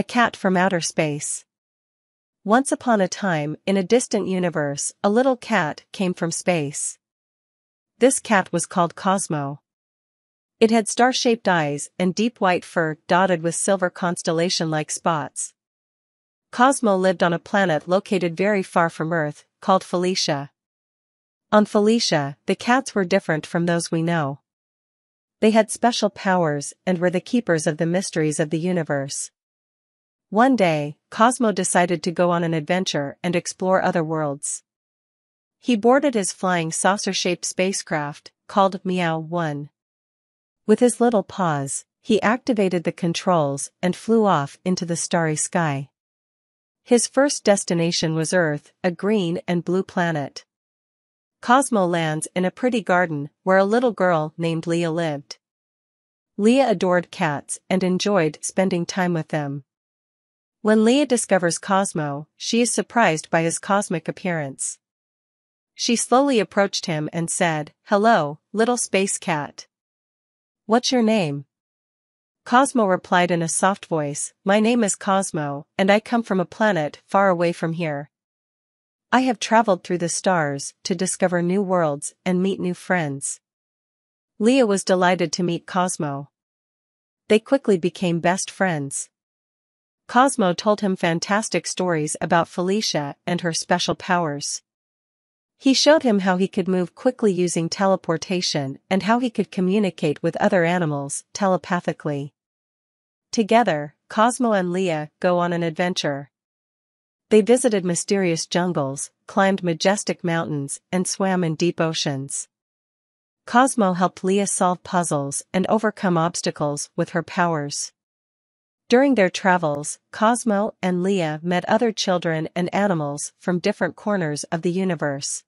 A cat from outer space. Once upon a time, in a distant universe, a little cat came from space. This cat was called Cosmo. It had star-shaped eyes and deep white fur dotted with silver constellation-like spots. Cosmo lived on a planet located very far from Earth, called Felicia. On Felicia, the cats were different from those we know. They had special powers and were the keepers of the mysteries of the universe. One day, Cosmo decided to go on an adventure and explore other worlds. He boarded his flying saucer-shaped spacecraft, called Meow-1. With his little paws, he activated the controls and flew off into the starry sky. His first destination was Earth, a green and blue planet. Cosmo lands in a pretty garden where a little girl named Léa lived. Léa adored cats and enjoyed spending time with them. When Léa discovers Cosmo, she is surprised by his cosmic appearance. She slowly approached him and said, Hello, little space cat. What's your name? Cosmo replied in a soft voice, My name is Cosmo, and I come from a planet far away from here. I have traveled through the stars to discover new worlds and meet new friends. Léa was delighted to meet Cosmo. They quickly became best friends. Cosmo told him fantastic stories about Felicia and her special powers. He showed him how he could move quickly using teleportation and how he could communicate with other animals telepathically. Together, Cosmo and Léa go on an adventure. They visited mysterious jungles, climbed majestic mountains, and swam in deep oceans. Cosmo helped Léa solve puzzles and overcome obstacles with her powers. During their travels, Cosmo and Léa met other children and animals from different corners of the universe.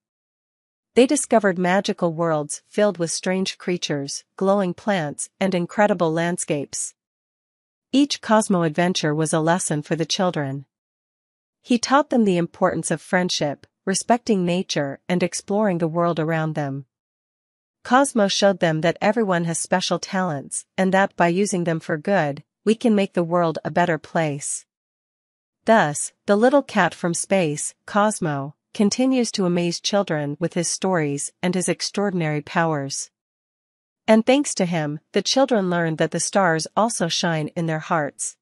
They discovered magical worlds filled with strange creatures, glowing plants, and incredible landscapes. Each Cosmo adventure was a lesson for the children. He taught them the importance of friendship, respecting nature, and exploring the world around them. Cosmo showed them that everyone has special talents, and that by using them for good, we can make the world a better place. Thus, the little cat from space, Cosmo, continues to amaze children with his stories and his extraordinary powers. And thanks to him, the children learn that the stars also shine in their hearts.